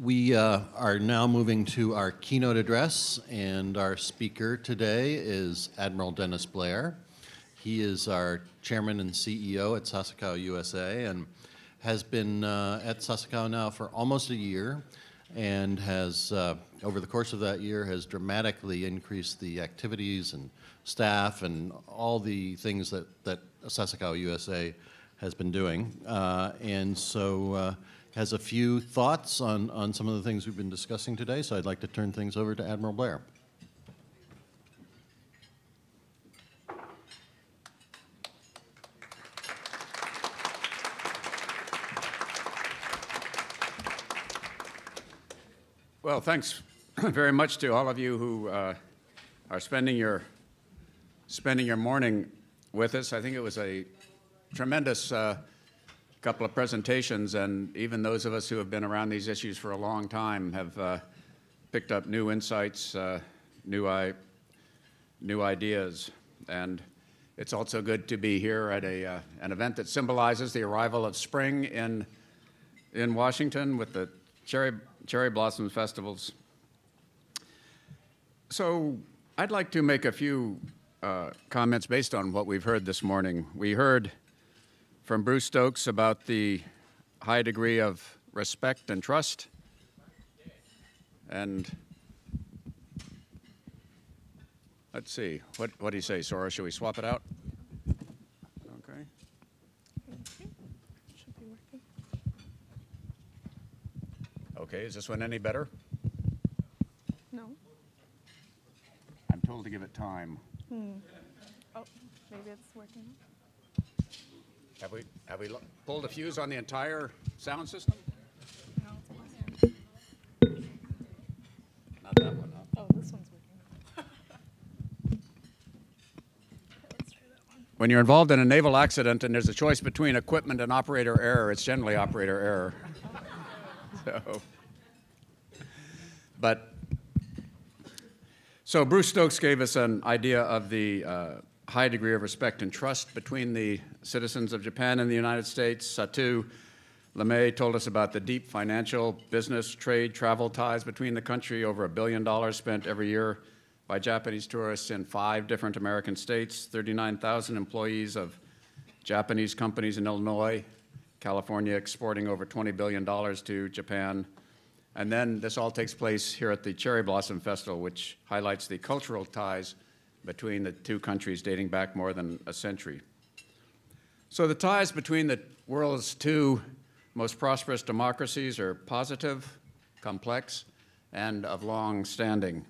We uh, are now moving to our keynote address, and our speaker today is Admiral Dennis Blair. He is our chairman and CEO at Sasakawa USA and has been uh, at Sasakawa now for almost a year and has, uh, over the course of that year, has dramatically increased the activities and staff and all the things that, that Sasakawa USA has been doing. Uh, and so uh, has a few thoughts on, on some of the things we've been discussing today, so I'd like to turn things over to Admiral Blair. Well, thanks very much to all of you who uh, are spending your spending your morning with us. I think it was a tremendous uh, couple of presentations, and even those of us who have been around these issues for a long time have uh, picked up new insights, uh, new, I, new ideas. And it's also good to be here at a, uh, an event that symbolizes the arrival of spring in, in Washington with the cherry, cherry blossom festivals. So I'd like to make a few uh, comments based on what we've heard this morning. We heard from Bruce Stokes about the high degree of respect and trust. And let's see, what, what do you say, Sora? Should we swap it out? Okay. Okay, is this one any better? No. I'm told to give it time. Hmm. Oh, maybe it's working. Have we, have we lo- pulled a fuse on the entire sound system? No. Not that one, huh? Oh, this one's working. Okay, let's try that one. When you're involved in a naval accident and there's a choice between equipment and operator error, it's generally operator error. so, but so Bruce Stokes gave us an idea of the uh, high degree of respect and trust between the citizens of Japan and the United States. Satu Limaye told us about the deep financial, business, trade, travel ties between the country, over a billion dollars spent every year by Japanese tourists in five different American states, 39,000 employees of Japanese companies in Illinois, California exporting over $20 billion to Japan. And then this all takes place here at the Cherry Blossom Festival, which highlights the cultural ties between the two countries dating back more than a century. So the ties between the world's two most prosperous democracies are positive, complex, and of long standing.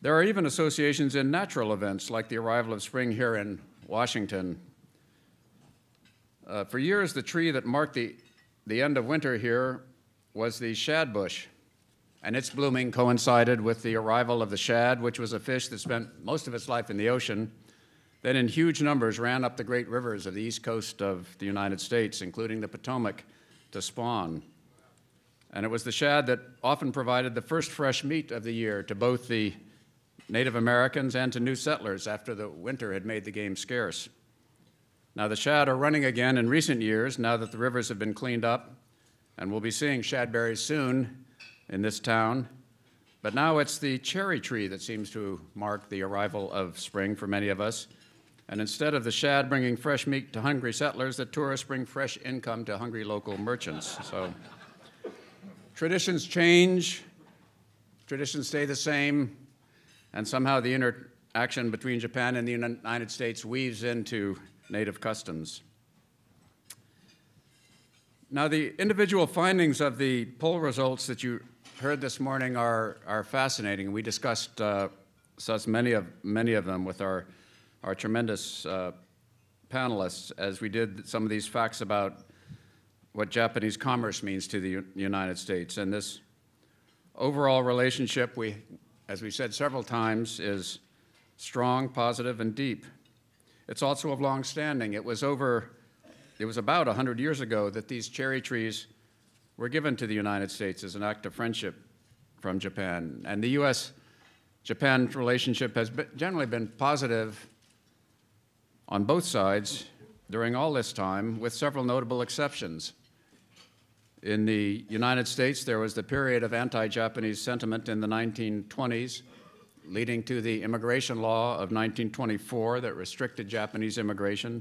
There are even associations in natural events like the arrival of spring here in Washington. Uh, for years, the tree that marked the, the end of winter here was the shad bush, and its blooming coincided with the arrival of the shad, which was a fish that spent most of its life in the ocean, then in huge numbers ran up the great rivers of the east coast of the United States, including the Potomac, to spawn. And it was the shad that often provided the first fresh meat of the year to both the Native Americans and to new settlers after the winter had made the game scarce. Now, the shad are running again in recent years now that the rivers have been cleaned up, and we'll be seeing shadberries soon in this town. But now it's the cherry tree that seems to mark the arrival of spring for many of us. And instead of the shad bringing fresh meat to hungry settlers, the tourists bring fresh income to hungry local merchants. So traditions change, traditions stay the same, and somehow the interaction between Japan and the United States weaves into native customs. Now, the individual findings of the poll results that you heard this morning are, are fascinating. We discussed uh, many of, many of them with our our tremendous uh, panelists as we did some of these facts about what Japanese commerce means to the U United States. And this overall relationship, we, as we said several times, is strong, positive, and deep. It's also of long standing. It was over, it was about 100 years ago that these cherry trees were given to the United States as an act of friendship from Japan. And the U.S. Japan relationship has been, generally been positive on both sides during all this time, with several notable exceptions. In the United States, there was the period of anti Japanese sentiment in the 1920s, leading to the immigration law of 1924 that restricted Japanese immigration,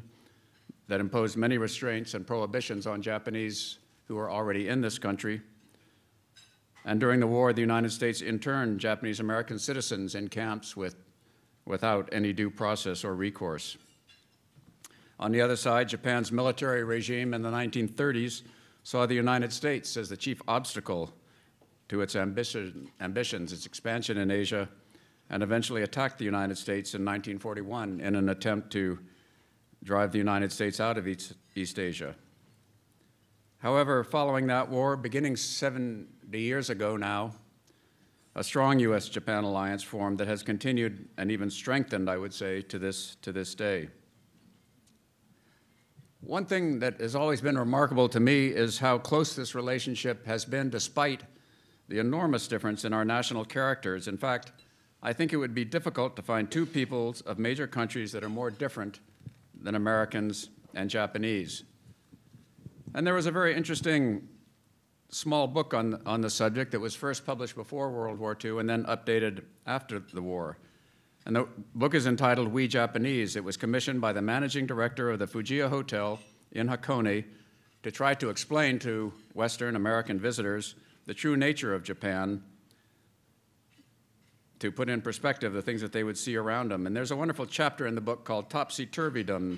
that imposed many restraints and prohibitions on Japanese who were already in this country. And during the war, the United States interned Japanese American citizens in camps with, without any due process or recourse. On the other side, Japan's military regime in the 1930s saw the United States as the chief obstacle to its ambition, ambitions, its expansion in Asia, and eventually attacked the United States in 1941 in an attempt to drive the United States out of East, East Asia. However, following that war, beginning 70 years ago now, a strong U.S. Japan alliance formed that has continued and even strengthened, I would say, to this, to this day. One thing that has always been remarkable to me is how close this relationship has been despite the enormous difference in our national characters. In fact, I think it would be difficult to find two peoples of major countries that are more different than Americans and Japanese. And there was a very interesting small book on, on the subject that was first published before World War II and then updated after the war. And the book is entitled We Japanese. It was commissioned by the managing director of the Fujiya Hotel in Hakone to try to explain to Western American visitors the true nature of Japan, to put in perspective the things that they would see around them. And there's a wonderful chapter in the book called Topsy Turvydom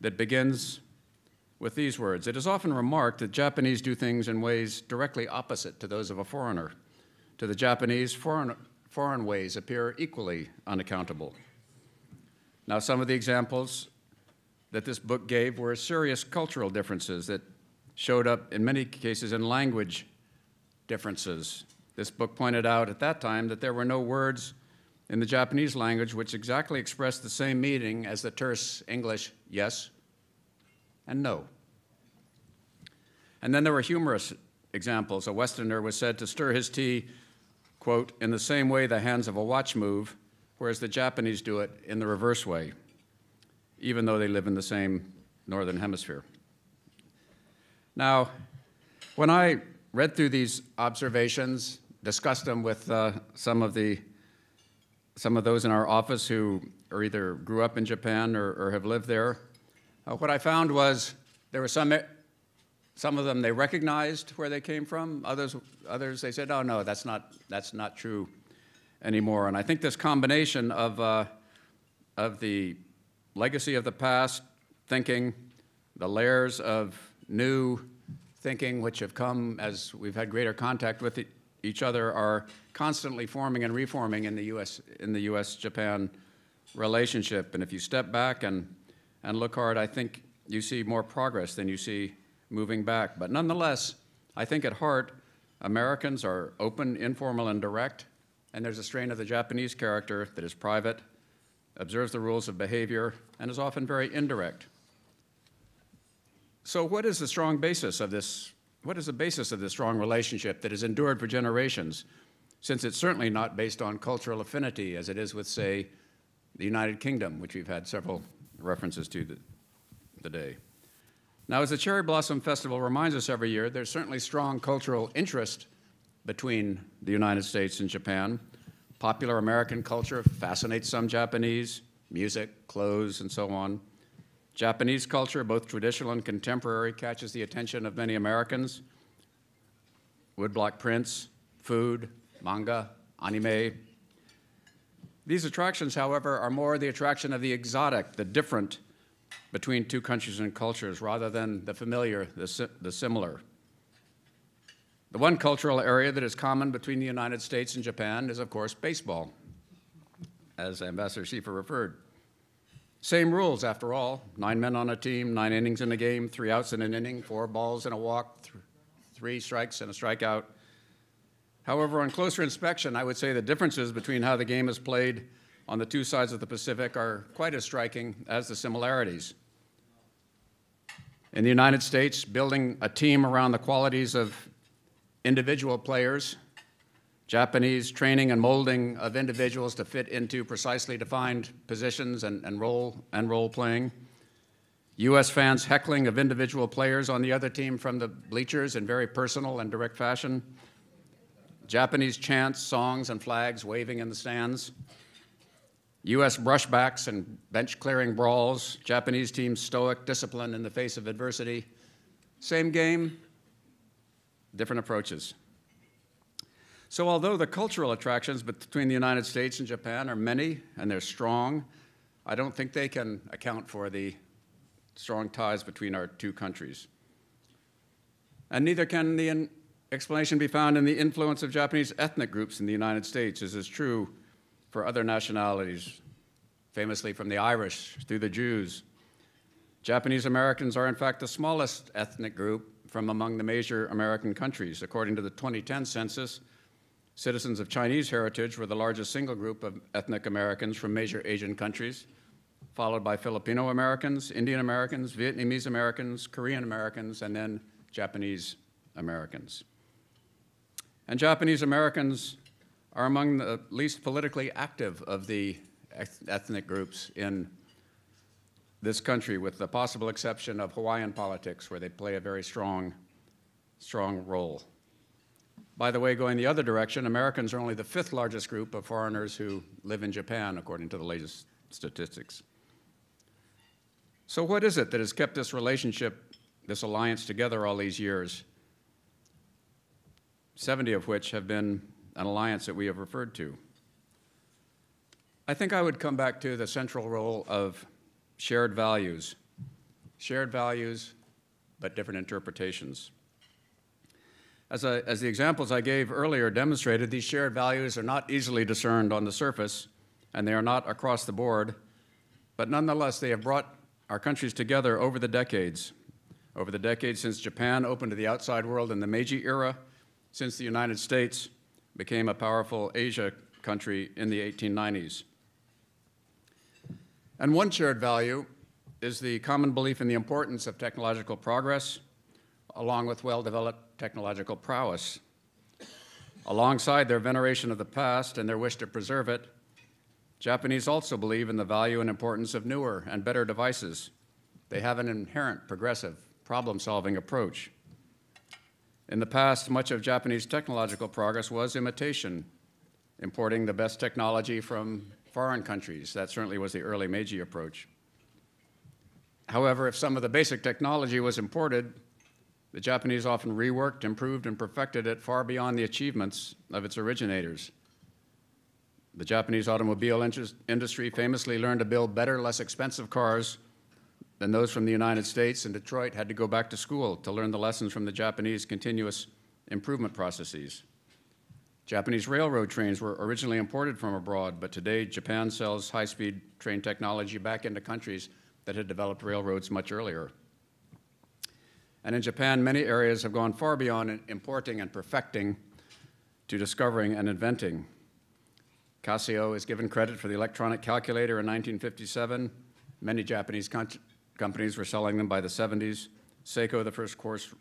that begins with these words It is often remarked that Japanese do things in ways directly opposite to those of a foreigner. To the Japanese, foreign, foreign ways appear equally unaccountable. Now, some of the examples that this book gave were serious cultural differences that showed up in many cases in language differences. This book pointed out at that time that there were no words in the Japanese language which exactly expressed the same meaning as the terse English yes and no. And then there were humorous examples. A Westerner was said to stir his tea, quote, in the same way the hands of a watch move, whereas the Japanese do it in the reverse way, even though they live in the same northern hemisphere. Now, when I read through these observations, discussed them with uh, some of the some of those in our office who are either grew up in Japan or, or have lived there, uh, what I found was there were some, some of them they recognized where they came from. Others, others they said, oh no, that's not, that's not true anymore. And I think this combination of, uh, of the legacy of the past thinking, the layers of new thinking which have come as we've had greater contact with each other are constantly forming and reforming in the US in the US Japan relationship and if you step back and and look hard, I think you see more progress than you see moving back. But nonetheless, I think at heart, Americans are open, informal, and direct, and there's a strain of the Japanese character that is private, observes the rules of behavior, and is often very indirect. So, what is the strong basis of this? What is the basis of this strong relationship that has endured for generations? Since it's certainly not based on cultural affinity as it is with, say, the United Kingdom, which we've had several references to the, the day. Now, as the Cherry Blossom Festival reminds us every year, there's certainly strong cultural interest between the United States and Japan. Popular American culture fascinates some Japanese, music, clothes, and so on. Japanese culture, both traditional and contemporary, catches the attention of many Americans. Woodblock prints, food, manga, anime, these attractions, however, are more the attraction of the exotic, the different between two countries and cultures, rather than the familiar, the, the similar. The one cultural area that is common between the United States and Japan is, of course, baseball, as Ambassador Schieffer referred. Same rules, after all nine men on a team, nine innings in a game, three outs in an inning, four balls in a walk, th three strikes and a strikeout. However, on closer inspection, I would say the differences between how the game is played on the two sides of the Pacific are quite as striking as the similarities. In the United States, building a team around the qualities of individual players, Japanese training and molding of individuals to fit into precisely defined positions and, and, role, and role playing. U.S. fans heckling of individual players on the other team from the bleachers in very personal and direct fashion, Japanese chants, songs, and flags waving in the stands, U.S. brushbacks and bench clearing brawls, Japanese teams stoic discipline in the face of adversity. Same game, different approaches. So, although the cultural attractions between the United States and Japan are many and they're strong, I don't think they can account for the strong ties between our two countries. And neither can the explanation be found in the influence of Japanese ethnic groups in the United States, as is true for other nationalities, famously from the Irish through the Jews. Japanese Americans are, in fact, the smallest ethnic group from among the major American countries. According to the 2010 census, citizens of Chinese heritage were the largest single group of ethnic Americans from major Asian countries followed by Filipino Americans, Indian Americans, Vietnamese Americans, Korean Americans, and then Japanese Americans. And Japanese Americans are among the least politically active of the ethnic groups in this country, with the possible exception of Hawaiian politics, where they play a very strong, strong role. By the way, going the other direction, Americans are only the fifth largest group of foreigners who live in Japan, according to the latest statistics. So, what is it that has kept this relationship, this alliance together all these years? 70 of which have been an alliance that we have referred to. I think I would come back to the central role of shared values. Shared values, but different interpretations. As, as the examples I gave earlier demonstrated, these shared values are not easily discerned on the surface, and they are not across the board, but nonetheless, they have brought our countries together over the decades. Over the decades since Japan opened to the outside world in the Meiji era, since the United States became a powerful Asia country in the 1890s. And one shared value is the common belief in the importance of technological progress, along with well developed technological prowess. Alongside their veneration of the past and their wish to preserve it, Japanese also believe in the value and importance of newer and better devices. They have an inherent progressive problem solving approach. In the past, much of Japanese technological progress was imitation, importing the best technology from foreign countries. That certainly was the early Meiji approach. However, if some of the basic technology was imported, the Japanese often reworked, improved, and perfected it far beyond the achievements of its originators. The Japanese automobile industry famously learned to build better, less expensive cars than those from the United States, and Detroit had to go back to school to learn the lessons from the Japanese continuous improvement processes. Japanese railroad trains were originally imported from abroad, but today Japan sells high speed train technology back into countries that had developed railroads much earlier. And in Japan, many areas have gone far beyond importing and perfecting to discovering and inventing. Casio is given credit for the electronic calculator in 1957. Many Japanese companies were selling them by the 70s. Seiko, the first quartz,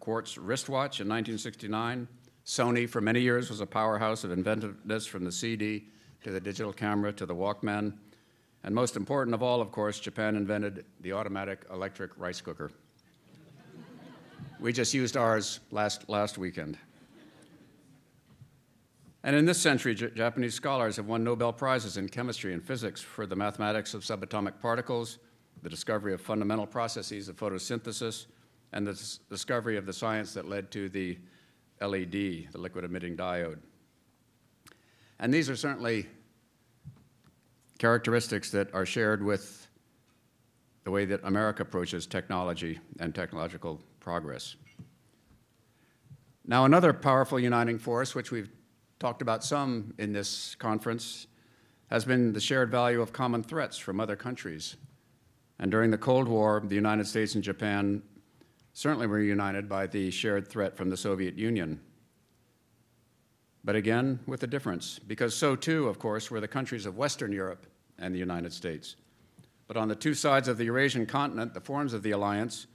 quartz wristwatch in 1969. Sony, for many years, was a powerhouse of inventiveness from the CD to the digital camera to the Walkman. And most important of all, of course, Japan invented the automatic electric rice cooker. we just used ours last, last weekend. And in this century, J Japanese scholars have won Nobel Prizes in chemistry and physics for the mathematics of subatomic particles, the discovery of fundamental processes of photosynthesis, and the discovery of the science that led to the LED, the liquid emitting diode. And these are certainly characteristics that are shared with the way that America approaches technology and technological progress. Now, another powerful uniting force, which we've talked about some in this conference has been the shared value of common threats from other countries. And during the Cold War, the United States and Japan certainly were united by the shared threat from the Soviet Union. But again, with a difference, because so too, of course, were the countries of Western Europe and the United States. But on the two sides of the Eurasian continent, the forms of the alliance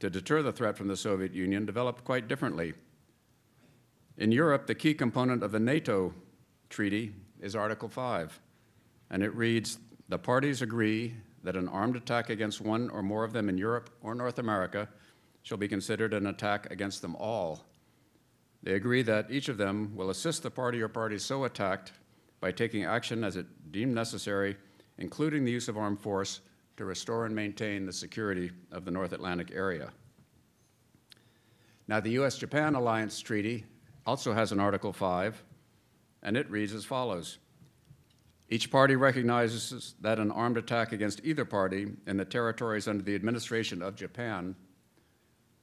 to deter the threat from the Soviet Union developed quite differently. In Europe, the key component of the NATO treaty is Article 5, and it reads The parties agree that an armed attack against one or more of them in Europe or North America shall be considered an attack against them all. They agree that each of them will assist the party or parties so attacked by taking action as it deemed necessary, including the use of armed force, to restore and maintain the security of the North Atlantic area. Now, the US Japan Alliance Treaty also has an Article 5, and it reads as follows Each party recognizes that an armed attack against either party in the territories under the administration of Japan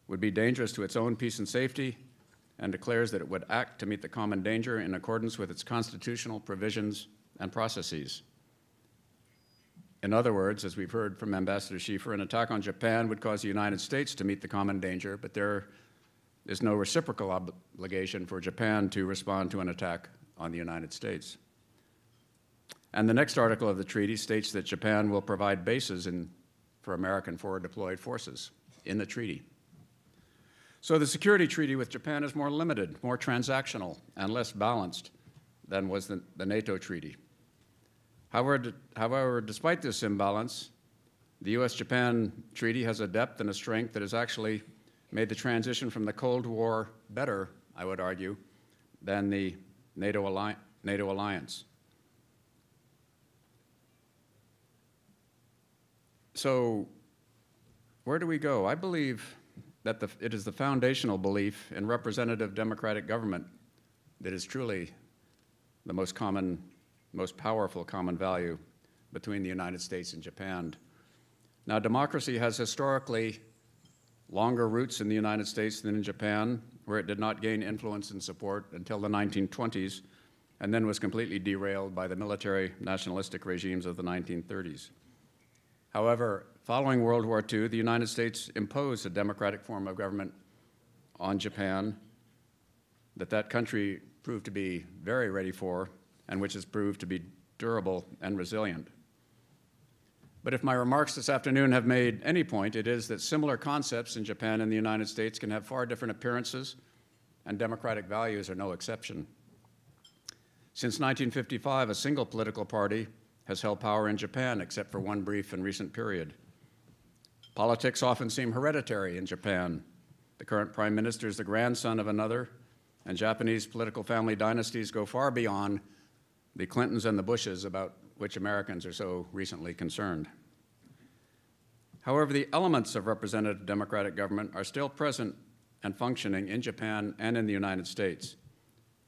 would be dangerous to its own peace and safety and declares that it would act to meet the common danger in accordance with its constitutional provisions and processes. In other words, as we've heard from Ambassador Schieffer, an attack on Japan would cause the United States to meet the common danger, but there is no reciprocal obligation for Japan to respond to an attack on the United States. And the next article of the treaty states that Japan will provide bases in, for American forward deployed forces in the treaty. So the security treaty with Japan is more limited, more transactional, and less balanced than was the, the NATO treaty. However, however, despite this imbalance, the US Japan treaty has a depth and a strength that has actually made the transition from the Cold War better, I would argue, than the NATO, alli- NATO alliance. So, where do we go? I believe that the, it is the foundational belief in representative democratic government that is truly the most common, most powerful common value between the United States and Japan. Now, democracy has historically longer roots in the United States than in Japan, where it did not gain influence and support until the 1920s, and then was completely derailed by the military nationalistic regimes of the 1930s. However, Following World War II, the United States imposed a democratic form of government on Japan that that country proved to be very ready for and which has proved to be durable and resilient. But if my remarks this afternoon have made any point, it is that similar concepts in Japan and the United States can have far different appearances, and democratic values are no exception. Since 1955, a single political party has held power in Japan, except for one brief and recent period. Politics often seem hereditary in Japan. The current prime minister is the grandson of another, and Japanese political family dynasties go far beyond the Clintons and the Bushes, about which Americans are so recently concerned. However, the elements of representative democratic government are still present and functioning in Japan and in the United States.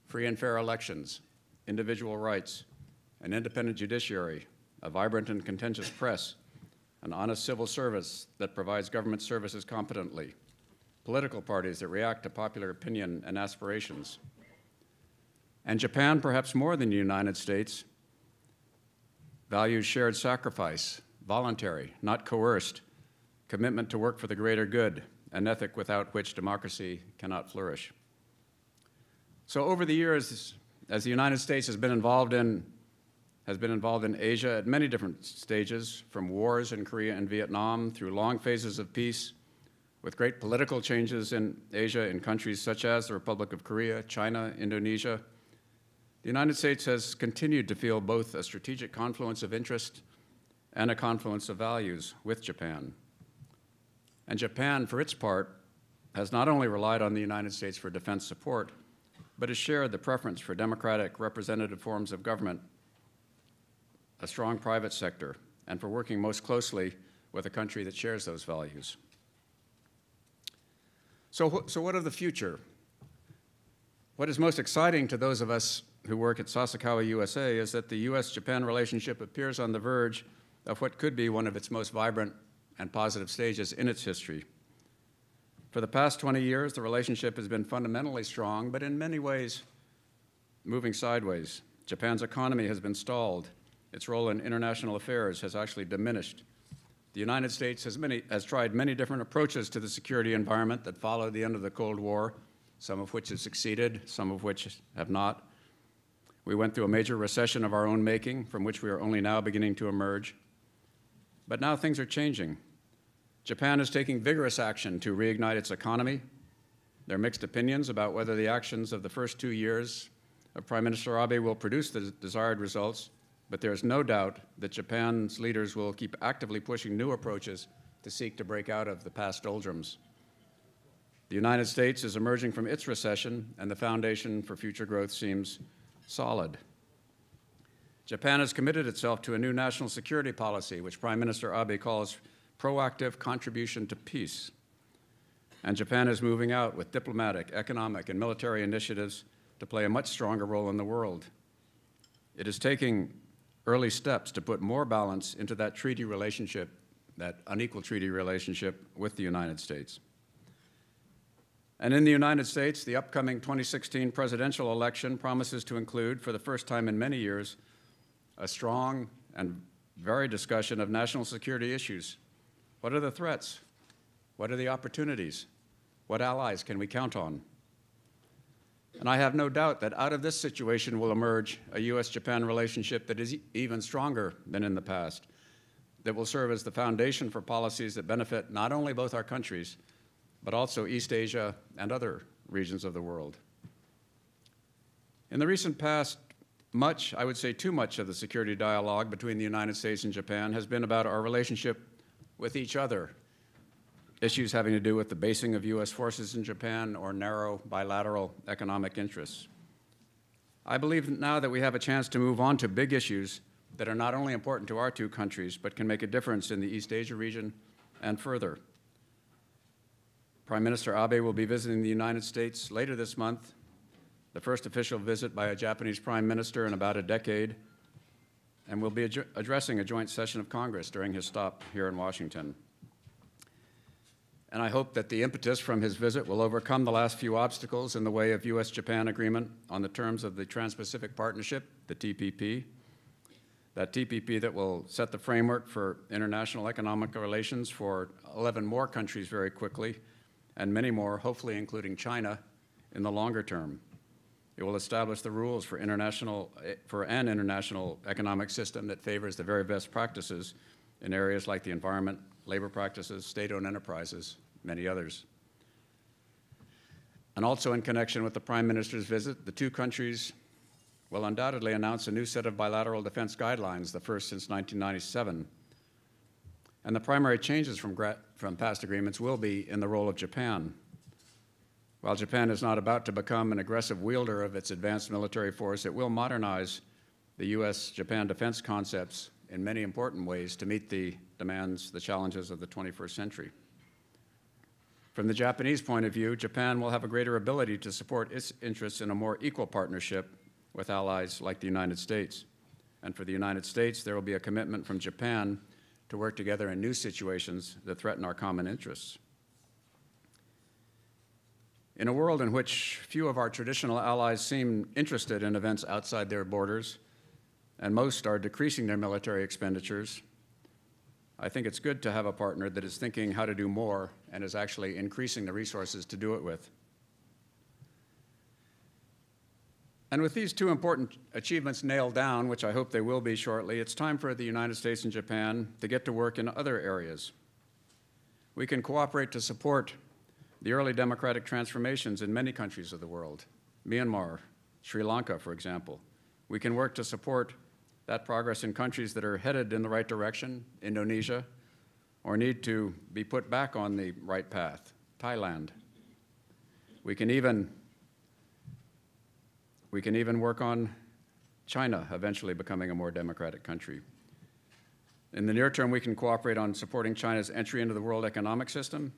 Free and fair elections, individual rights, an independent judiciary, a vibrant and contentious press, an honest civil service that provides government services competently, political parties that react to popular opinion and aspirations. And Japan, perhaps more than the United States, values shared sacrifice, voluntary, not coerced, commitment to work for the greater good, an ethic without which democracy cannot flourish. So, over the years, as the United States has been involved in has been involved in Asia at many different stages, from wars in Korea and Vietnam through long phases of peace, with great political changes in Asia in countries such as the Republic of Korea, China, Indonesia. The United States has continued to feel both a strategic confluence of interest and a confluence of values with Japan. And Japan, for its part, has not only relied on the United States for defense support, but has shared the preference for democratic representative forms of government a strong private sector, and for working most closely with a country that shares those values. So, so what of the future? What is most exciting to those of us who work at Sasakawa USA is that the US Japan relationship appears on the verge of what could be one of its most vibrant and positive stages in its history. For the past 20 years, the relationship has been fundamentally strong, but in many ways moving sideways. Japan's economy has been stalled, its role in international affairs has actually diminished. The United States has, many, has tried many different approaches to the security environment that followed the end of the Cold War, some of which have succeeded, some of which have not. We went through a major recession of our own making, from which we are only now beginning to emerge. But now things are changing. Japan is taking vigorous action to reignite its economy. There are mixed opinions about whether the actions of the first two years of Prime Minister Abe will produce the desired results, but there is no doubt that Japan's leaders will keep actively pushing new approaches to seek to break out of the past doldrums. The United States is emerging from its recession, and the foundation for future growth seems solid. Japan has committed itself to a new national security policy, which Prime Minister Abe calls proactive contribution to peace. And Japan is moving out with diplomatic, economic, and military initiatives to play a much stronger role in the world. It is taking early steps to put more balance into that treaty relationship, that unequal treaty relationship with the United States. And in the United States, the upcoming 2016 presidential election promises to include, for the first time in many years, a strong and varied discussion of national security issues. What are the threats? What are the opportunities? What allies can we count on? And I have no doubt that out of this situation will emerge a U.S. Japan relationship that is even stronger than in the past, that will serve as the foundation for policies that benefit not only both our countries, but also East Asia and other regions of the world. In the recent past, much, I would say too much, of the security dialogue between the United States and Japan has been about our relationship with each other. Issues having to do with the basing of U.S. forces in Japan or narrow bilateral economic interests. I believe now that we have a chance to move on to big issues that are not only important to our two countries, but can make a difference in the East Asia region and further. Prime Minister Abe will be visiting the United States later this month, the first official visit by a Japanese prime minister in about a decade, and will be ad addressing a joint session of Congress during his stop here in Washington. And I hope that the impetus from his visit will overcome the last few obstacles in the way of U.S. Japan agreement on the terms of the Trans Pacific Partnership, the TPP. That TPP that will set the framework for international economic relations for 11 more countries very quickly and many more, hopefully including China, in the longer term. It will establish the rules for, international, eh, for an international economic system that favors the very best practices in areas like the environment, labor practices, state-owned enterprises, many others. And also in connection with the Prime Minister's visit, the two countries will undoubtedly announce a new set of bilateral defense guidelines, the first since 1997, and the primary changes from, from past agreements will be in the role of Japan. While Japan is not about to become an aggressive wielder of its advanced military force, it will modernize the U.S. Japan defense concepts in many important ways to meet the demands, the challenges of the 21st century. From the Japanese point of view, Japan will have a greater ability to support its interests in a more equal partnership with allies like the United States. And for the United States, there will be a commitment from Japan to work together in new situations that threaten our common interests. In a world in which few of our traditional allies seem interested in events outside their borders, and most are decreasing their military expenditures, I think it's good to have a partner that is thinking how to do more and is actually increasing the resources to do it with. And with these two important achievements nailed down, which I hope they will be shortly, it's time for the United States and Japan to get to work in other areas. We can cooperate to support the early democratic transformations in many countries of the world, Myanmar, Sri Lanka, for example. We can work to support that progress in countries that are headed in the right direction, Indonesia, or need to be put back on the right path, Thailand. We can even we can even work on China eventually becoming a more democratic country. In the near term, we can cooperate on supporting China's entry into the world economic system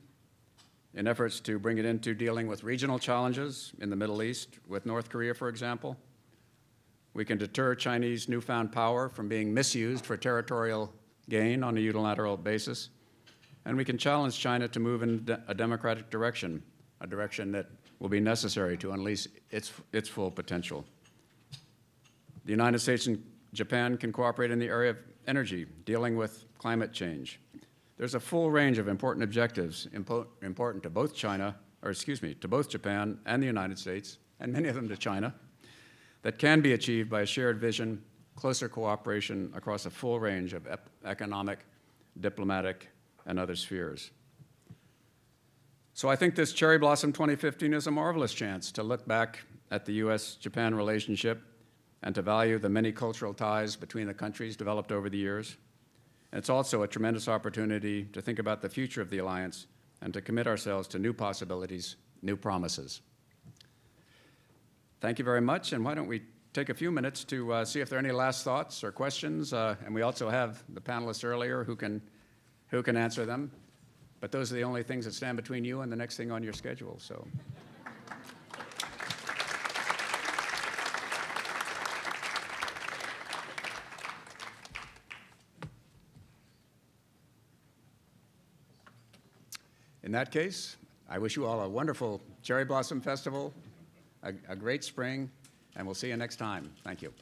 in efforts to bring it into dealing with regional challenges in the Middle East, with North Korea, for example. We can deter Chinese newfound power from being misused for territorial gain on a unilateral basis. And we can challenge China to move in a democratic direction, a direction that will be necessary to unleash its, its full potential. The United States and Japan can cooperate in the area of energy, dealing with climate change. There's a full range of important objectives impo important to both China, or excuse me, to both Japan and the United States, and many of them to China, that can be achieved by a shared vision, closer cooperation across a full range of economic, diplomatic, and other spheres. So I think this Cherry Blossom 2015 is a marvelous chance to look back at the U.S.-Japan relationship and to value the many cultural ties between the countries developed over the years. And it's also a tremendous opportunity to think about the future of the alliance and to commit ourselves to new possibilities, new promises. Thank you very much, and why don't we take a few minutes to uh, see if there are any last thoughts or questions? Uh, and we also have the panelists earlier who can, who can answer them. But those are the only things that stand between you and the next thing on your schedule. So. In that case, I wish you all a wonderful Cherry Blossom Festival, a, a great spring, and we'll see you next time. Thank you.